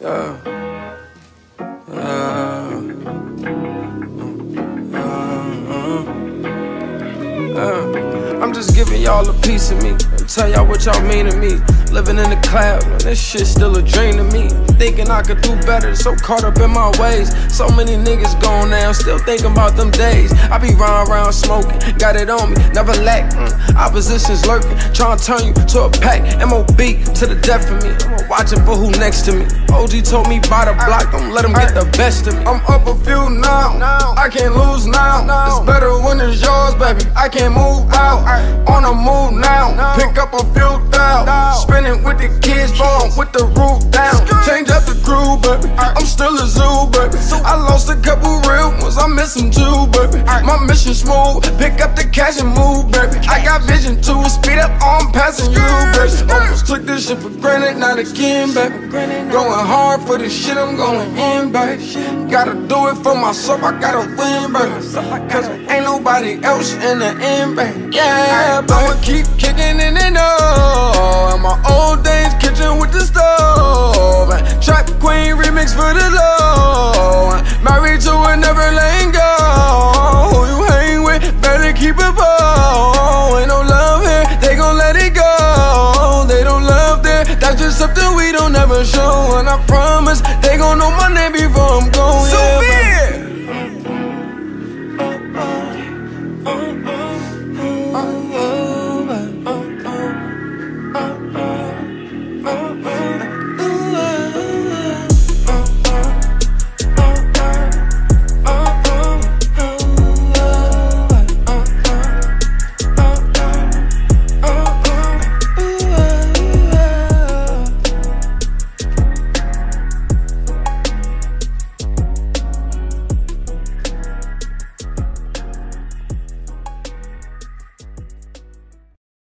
I'm just giving y'all a piece of me and tell y'all what y'all mean to me. Living in the cloud, man, this shit still a dream to me. Thinking I could do better, so caught up in my ways. So many niggas gone now, still thinking about them days. I be round around smoking, got it on me, never lack. Mm. Opposition's lurking, trying to turn you to a pack. MOB to the death of me. I'm watching for who next to me. OG told me by the block, don't let them get the best of me. I'm up a few now, I can't lose now. It's better when it's yours, baby. I can't move out. On a move now, pick up a few thou. Spinning with the kids, phone with the roof down. Couple real ones, I miss them too, baby. My mission smooth, pick up the cash and move, baby. I got vision too, speed up, I'm passing you, baby. Almost took this shit for granted, not again, baby. Going hard for this shit, I'm going in, baby. Gotta do it for myself, I gotta win, baby. Cause ain't nobody else in the end, baby. Yeah, but I'ma keep kicking in and out. In my old days, kitchen with the stove. Trap Queen remix for the low. Something we don't ever show. And I promise, they gon' know my name.